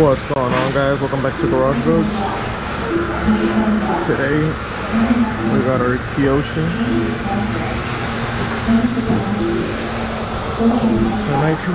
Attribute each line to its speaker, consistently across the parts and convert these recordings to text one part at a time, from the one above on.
Speaker 1: What's going on guys? Welcome back to Garage Builds. Today we got our Kyosho. Nitro.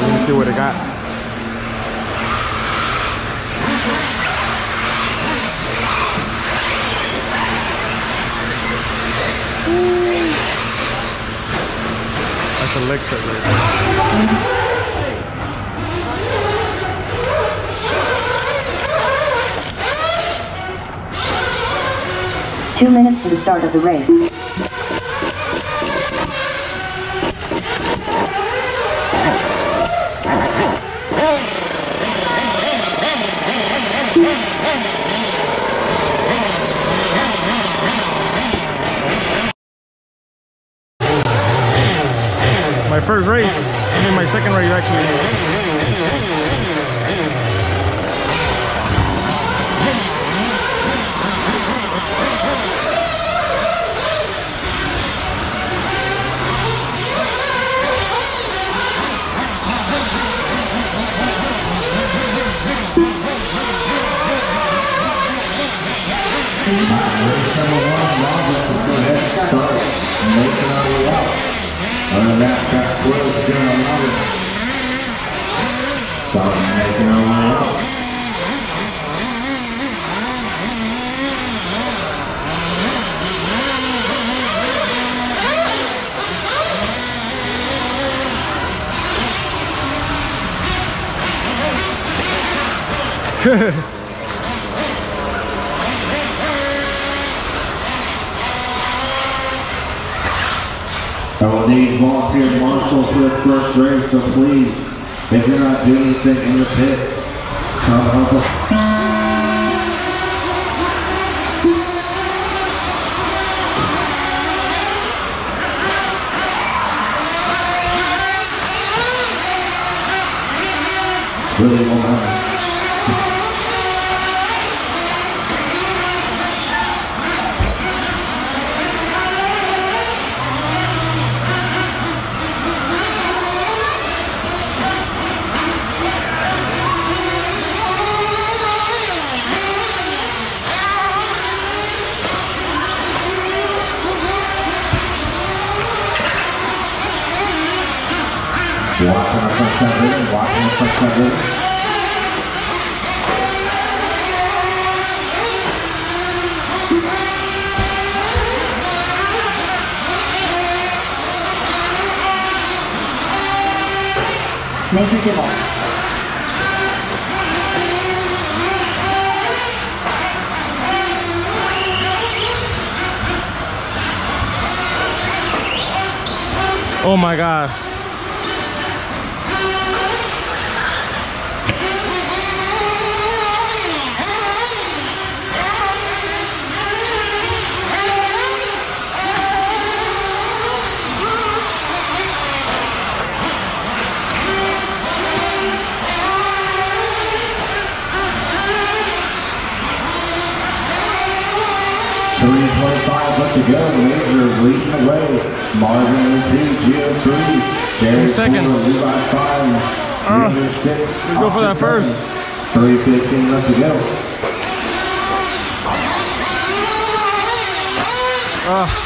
Speaker 1: Let me see what it got.
Speaker 2: Two minutes to the start of the race.
Speaker 1: I
Speaker 3: will need volunteer marshals for the first race, so please, if you're not doing anything in the pit, come help us. Really won't matter.
Speaker 2: Thank you
Speaker 1: Oh my god.
Speaker 3: 325 the way. Marvin 3. Jerry
Speaker 1: second. 5.
Speaker 3: Uh, six,
Speaker 1: go for that first.
Speaker 3: 315 left to go. Uh.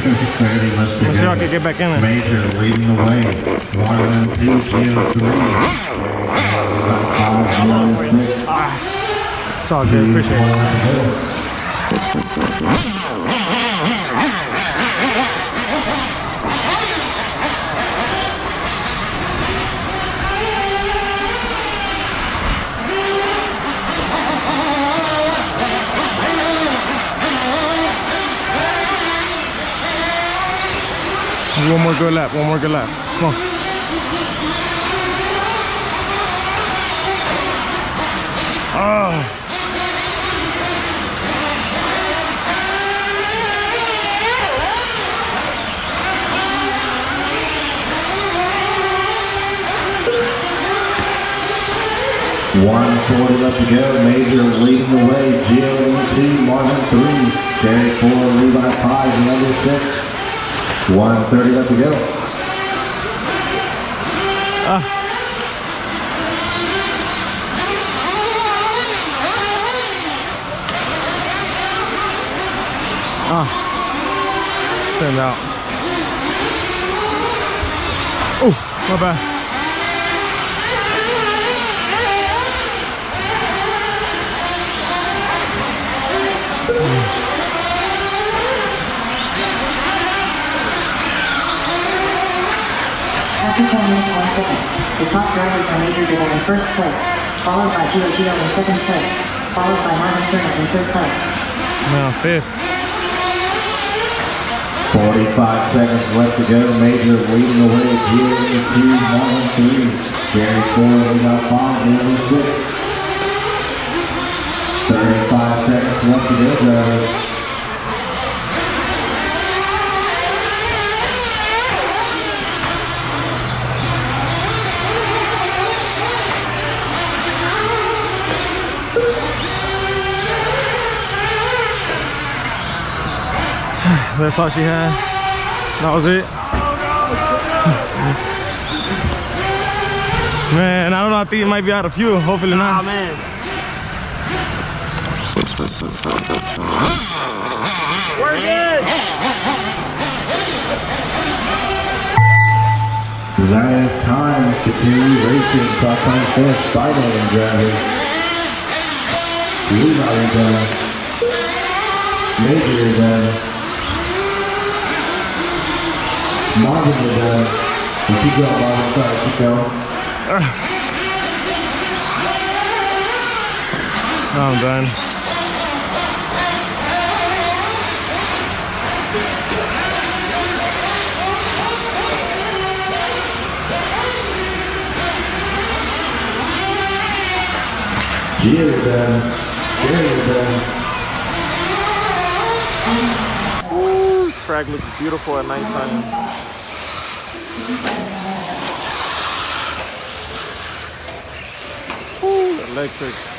Speaker 1: Let's see if I can get back in there.
Speaker 3: Major leading the way. Marvin two, Geo three. Five,
Speaker 1: It's all good. Appreciate it. One more good lap. One more good lap. Come on. Oh.
Speaker 3: One forty left to go. Major leading the way. GLE2, Marvin three. Derek four, Levi five, and under six. One thirty left to go. Ah. Ah.
Speaker 1: Stand out. Oh, my bad.
Speaker 2: After 10 minutes, 1 second. The top drivers are Major Dillon in first place, followed by Gio Gio in second place, followed by Marvin Turner in third place.
Speaker 1: Now fifth.
Speaker 3: 45 seconds left to go. Major leading the way. GLE2, Marvin three. Derek four, Levi five, and under six. 35 seconds left to go,
Speaker 1: That's all she had. That was it. Man, I don't know. I think it might be out of fuel. Hopefully not.
Speaker 4: man. We're good.
Speaker 3: Zion Time continue racing. Top time fifth. Final and driver. Levi is done. Major is done. Marvin is done. And keep going, Marvin. Sorry, keep going.
Speaker 1: I'm done.
Speaker 3: Gia is done. Gary done.
Speaker 4: Looks beautiful at nighttime. Ooh, electric.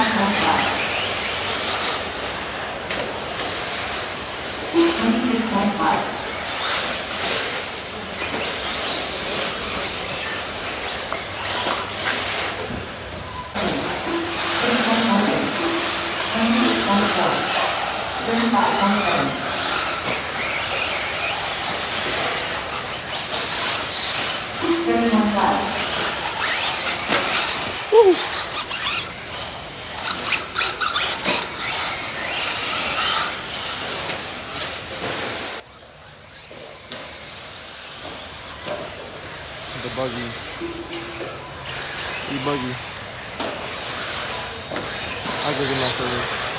Speaker 1: The buggy. E buggy.
Speaker 3: I go get my service.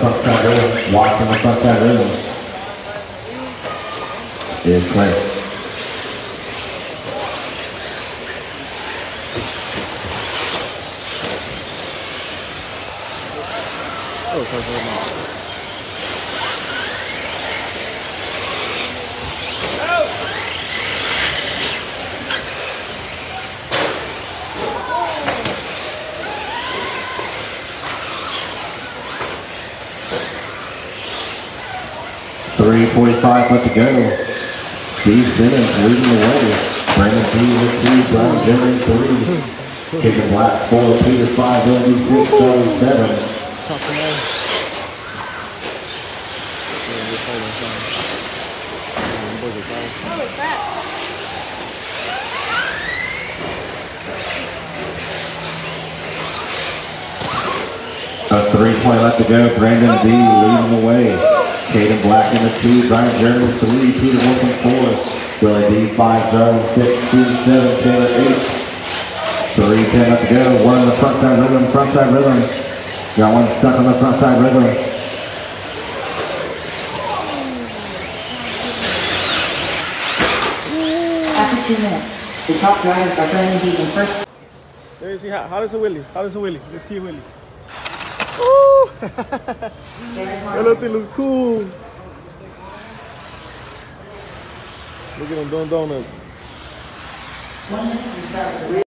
Speaker 3: Front rhythm, watching the front side rhythm. Is Clint.
Speaker 1: Oh, sorry, sorry,
Speaker 3: 3.45 left to go. Steve Simmons leading the way. Brandon B with three, Brian Jones three. Kicking Black four, Peter five, Andy six, Joey seven. A three point left to go. Brandon B leading the way. Caden Black in the two, Brian Jeremy three, Peter Wilson four, Willie D five, Jarvin six, Steven seven, Taylor eight. Three ten left to go. One on the front side rhythm, front side rhythm. Got one stuck on the front side rhythm.
Speaker 4: After two minutes, the top drivers are Brandon Beat in first
Speaker 1: Let me see how, how does a Willie? How does a Willie? Let's see a Willie. Woo! That thing looks cool. Look at them doing donuts.